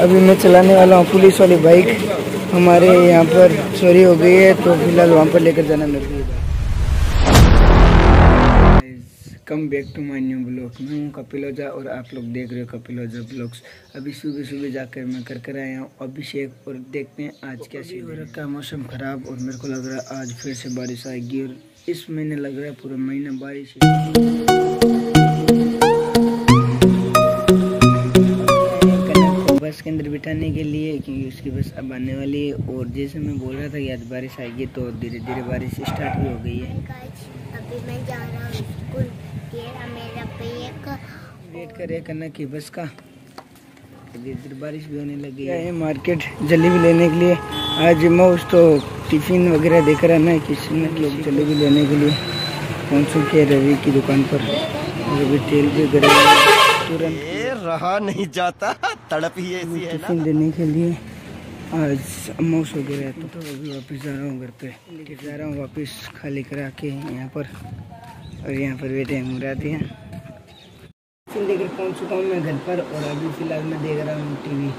अभी मैं चलाने वाला हूँ पुलिस वाली बाइक। हमारे यहाँ पर चोरी हो गई है तो फ़िलहाल वहाँ पर लेकर जाना मेरे लिए। Come back to my new blog. मैं हूँ कपिल ओझा और आप लोग देख रहे हो कपिल ओझा ब्लॉग्स। अभी सुबह सुबह जाकर मैं कर कर आया हूँ अभिषेक और देखते हैं आज क्या सी हो। रखा है मौसम खराब और मेरे को लग रहा है आज फिर से बारिश आएगी और इस महीने लग रहा है पूरा महीना बारिश उसकी बस अब आने वाली है और जैसे मैं बोल रहा था कि आज बारिश आएगी तो धीरे धीरे बारिश स्टार्ट भी हो गई है। अभी मैं जा रहा हूँ स्कूल। मेरा बैग वेट कर रहे कन्ना की बस का। धीरे धीरे बारिश भी होने लगी है। मार्केट जलेबी लेने के लिए। आज मौज तो टिफ़िन वगैरह देख रहा ना किसी ने लोग जलेबी लेने के लिए। पहुँच चुके हैं रवि की दुकान पर? रवि तेल भी गरम तुरंत रहा नहीं जाता। तड़प ही ऐसी है ना। टिफ़िन देने के लिए। आज मौस हो गया तो, अभी वापस जा रहा हूँ घर पे। जा रहा हूँ वापस खाली करा के यहाँ पर। और यहाँ पर बैठे हैं मुरादी हैं टिफ़िन लेकर पहुँच चुका हूँ मैं घर पर और अभी फ़िलहाल मैं देख रहा हूँ टीवी।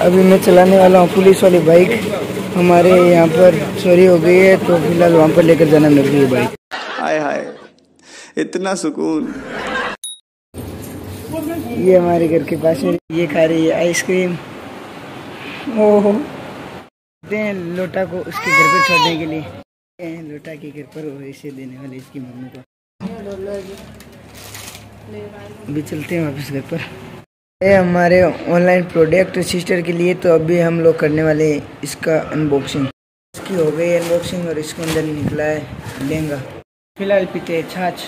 अभी मैं चलाने वाला हूँ पुलिस वाली बाइक। हमारे यहाँ पर चोरी हो गई है तो फ़िलहाल वहाँ पर लेकर जाना मेरे लिए बाइक। हाय हाय इतना सुकून। ये हमारे घर के पास में ये खा रही है आइसक्रीम। ओहो। लोटा को उसके घर पे छोड़ने के लिए। लोटा के घर पर इसे देने वाले इसकी मम्मी को। अभी चलते हैं वापस घर पर। ये हमारे ऑनलाइन प्रोडक्ट सिस्टर के लिए तो अभी हम लोग करने वाले इसका अनबॉक्सिंग इसकी हो गई अनबॉक्सिंग और इसके अंदर निकला है। लहंगा फ़िलहाल पीते छाछ।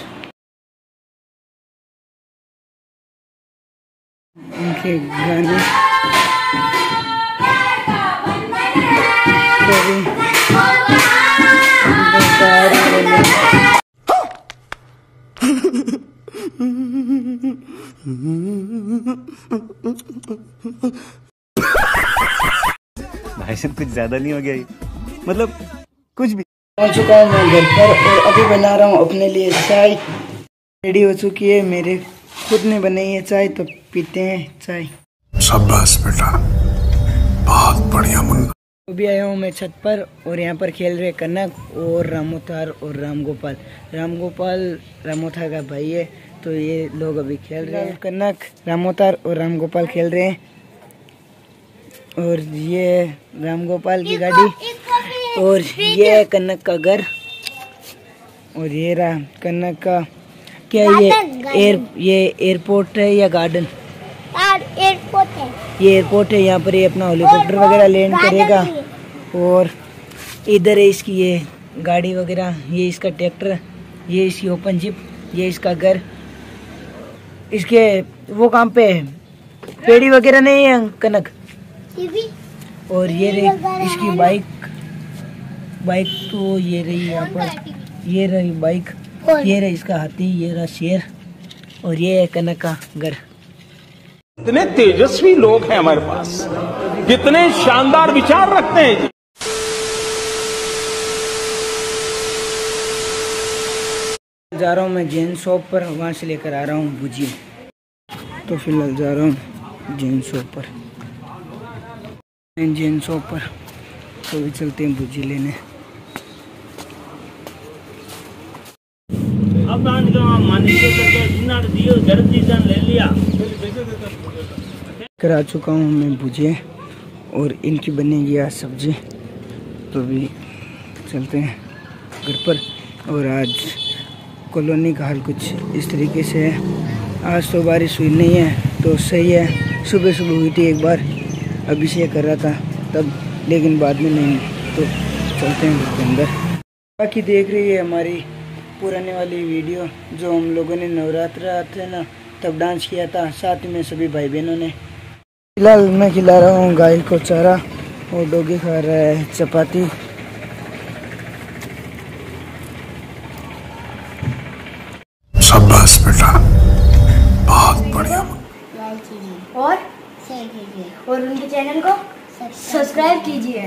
उनके रहे हैं। भाई साहब कुछ ज़्यादा नहीं हो गया मतलब कुछ भी। पहुँच चुका हूँ मैं घर पर और अभी बना रहा हूँ अपने लिए चाय। रेडी हो चुकी है मेरे खुद ने बनाई है चाय तो पीते हैं चाय। शाबाश बेटा। बहुत बढ़िया मुन्ना। अभी आया हूँ मैं छत पर और यहाँ पर खेल रहे कनक और रामोथार और रामगोपाल। रामगोपाल रामोथार का भाई है तो ये लोग अभी खेल रहे हैं। कनक रामोतार और रामगोपाल खेल रहे हैं। और ये है रामगोपाल की गाड़ी और ये कनक का घर। और ये रहा कनक का क्या ये एयर ये एयरपोर्ट है या गार्डन एयरपोर्ट है. ये एयरपोर्ट है यहाँ पर ये अपना हेलीकॉप्टर वगैरह लैंड करेगा। और इधर है इसकी ये गाड़ी वगैरह ये इसका ट्रैक्टर ये इसकी ओपन जिप ये इसका घर। इसके वो काम पे है पेड़ी वगैरह नहीं है कनक? और ये रही इसकी बाइक बाइक तो ये रही यहाँ पर। ये रही बाइक ये रही इसका हाथी ये रहा शेर और ये है कनक का घर। इतने तेजस्वी लोग हैं हमारे पास। कितने शानदार विचार रखते हैं जी। जा रहा हूँ मैं जैन शॉप पर वहाँ से लेकर आ रहा हूँ भुजिया तो फ़िलहाल जा रहा हूँ जैन शॉप पर। जैन शॉप पर। तो भी चलते हैं भुजी लेने। करा चुका हूँ मैं भुजिया और इनकी बनेगी आज सब्ज़ी। तो भी चलते हैं घर पर और आज कॉलोनी का हाल कुछ इस तरीके से है। आज तो बारिश हुई नहीं है तो सही है। सुबह सुबह हुई थी एक बार, अभी अभिषेक कर रहा था, तब, लेकिन बाद में नहीं तो चलते हैं घर के अंदर। बाकी देख रही है हमारी पुराने वाली वीडियो जो हम लोगों ने नवरात्र थे ना तब डांस किया था साथ में सभी भाई बहनों ने। फ़िलहाल मैं खिला रहा हूँ गाय को चारा और डोगी खा रहा है चपाती। शाबाश बेटा। बहुत बढ़िया। और? और उनके चैनल को? सब्सक्राइब कीजिए।